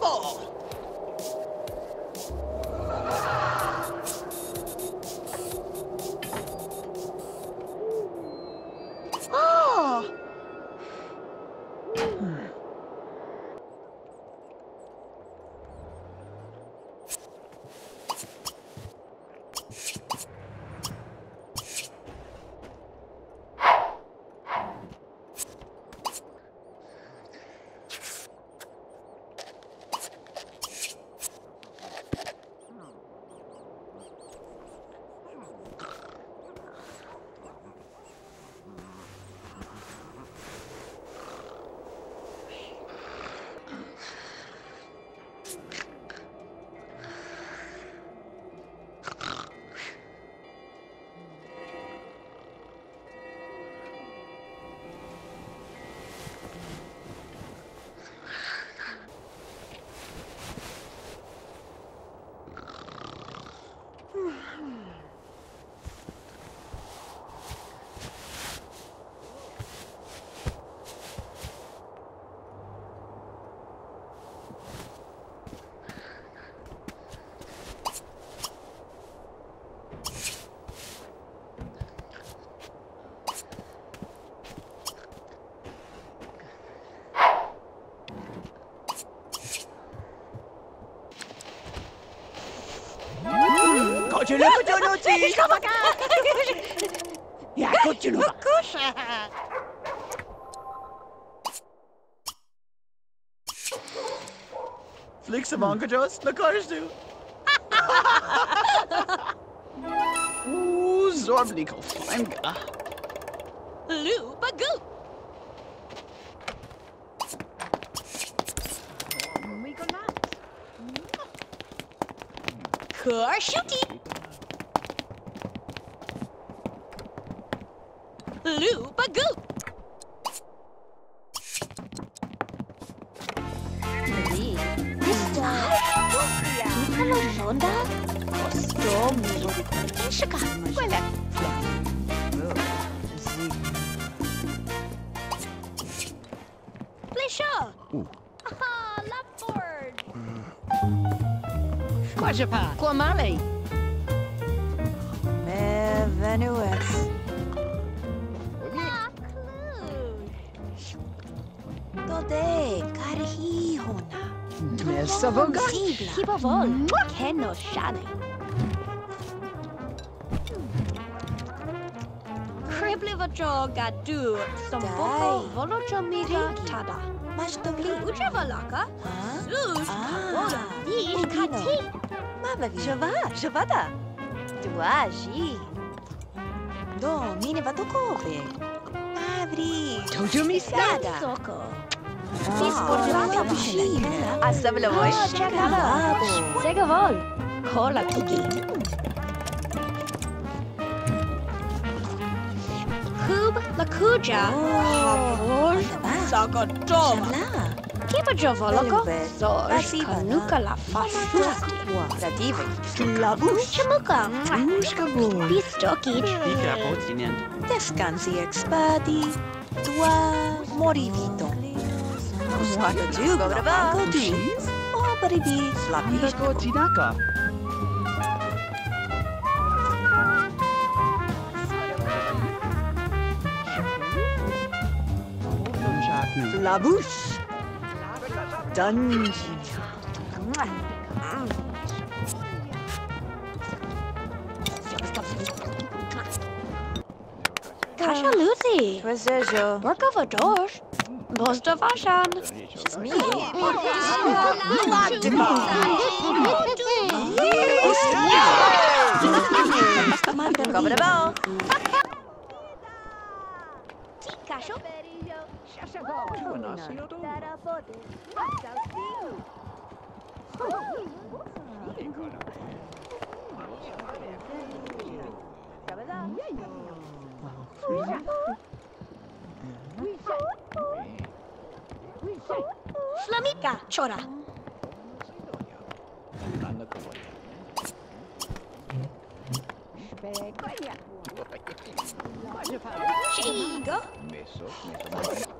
Maglabo! Oh! Hmm. Ci! Ja, kocunu! Kusha! Flik sa mga kajos, na cars do. Ooh, zorbli ko fine ga. Lou Bagoo! Shooty! Lou Bagoo! Ronda? Stormy. Inshaka. Quella. Pleasure. Ah. Quajapa. Quamale. Venues. de carhihona. Mesowoga. Hibowol. Keno szany. Krybliwa czoga du. Somboko wolocho miga tada. Masz to bli. Uczewalaka. Sus. Kawola. Dziś kati. Mamy żowa, żowada. Dwa zi. Do, minę watokowy. Mavri. To mi stada. Soko. Sporgevaka Bushina. Asabla voy. Bravo. Segavol. Kola tiki. Kub la kuja. Oh. Sagadoma. Shabla. Kiba javoloko. Velvet. Zoj Pasiva, kanuka la fasuati. Radive. Chamuka. Ushka boy. Descansi expadi. Tua morivito. Tinaka. La bouche. Dungeon. Kasha Lucy. Presejo. Work of a Dosh. Bosta Vashan. It's me. Go the ball. Чора, чора. Scigo. Messo, messo.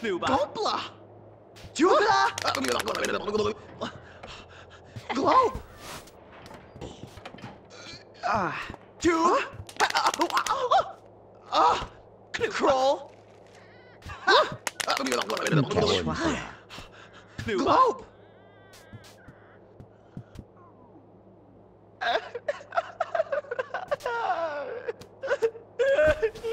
Kluba. Gopla! Jula! Globe! Ah. Two! Ah!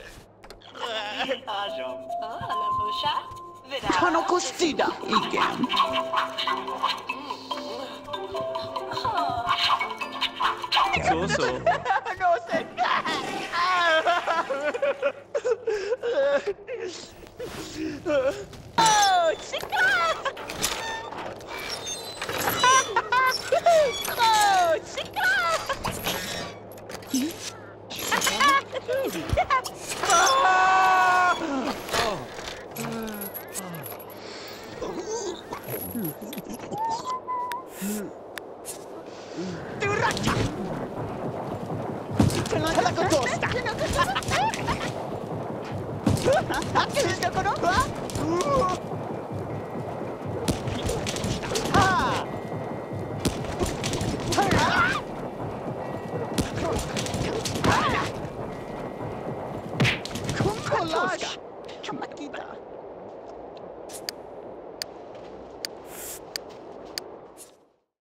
Ażom. O, la busza? Wydała. Czano kostida. Igen. So, so. No, se. Oh, chica! Oh, chica! アクセルのこのは